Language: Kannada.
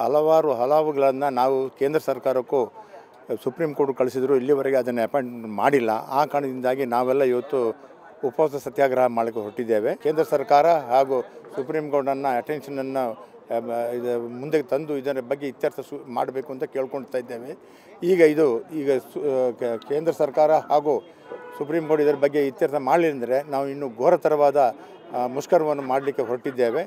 ಹಲವಾರು ಹಲವುಗಳನ್ನು ನಾವು ಕೇಂದ್ರ ಸರ್ಕಾರಕ್ಕೂ, ಸುಪ್ರೀಂ ಕೋರ್ಟ್ ಕಳಿಸಿದ್ರು, ಇಲ್ಲಿವರೆಗೆ ಅದನ್ನು ಅಪಾಯಿಂಟ್ ಮಾಡಿಲ್ಲ. ಆ ಕಾರಣದಿಂದಾಗಿ ನಾವೆಲ್ಲ ಇವತ್ತು ಉಪವಾಸ ಸತ್ಯಾಗ್ರಹ ಮಾಡಲಿಕ್ಕೆ ಹೊರಟಿದ್ದೇವೆ. ಕೇಂದ್ರ ಸರ್ಕಾರ ಹಾಗೂ ಸುಪ್ರೀಂ ಕೋರ್ಟನ್ನು ಅಟೆನ್ಷನನ್ನು ಇದು ಮುಂದೆ ತಂದು ಇದರ ಬಗ್ಗೆ ಇತ್ಯರ್ಥ ಸು, ಮಾಡಬೇಕು ಅಂತ ಕೇಳ್ಕೊಳ್ತಾ ಇದ್ದೇವೆ. ಈಗ ಇದು, ಈಗ ಸು ಕೇಂದ್ರ ಸರ್ಕಾರ ಹಾಗೂ ಸುಪ್ರೀಂ ಕೋರ್ಟ್ ಇದರ ಬಗ್ಗೆ ಇತ್ಯರ್ಥ ಮಾಡಲಿಲ್ಲ ಅಂದರೆ ನಾವು ಇನ್ನೂ ಘೋರತರವಾದ ಮುಷ್ಕರವನ್ನು ಮಾಡಲಿಕ್ಕೆ ಹೊರಟಿದ್ದೇವೆ.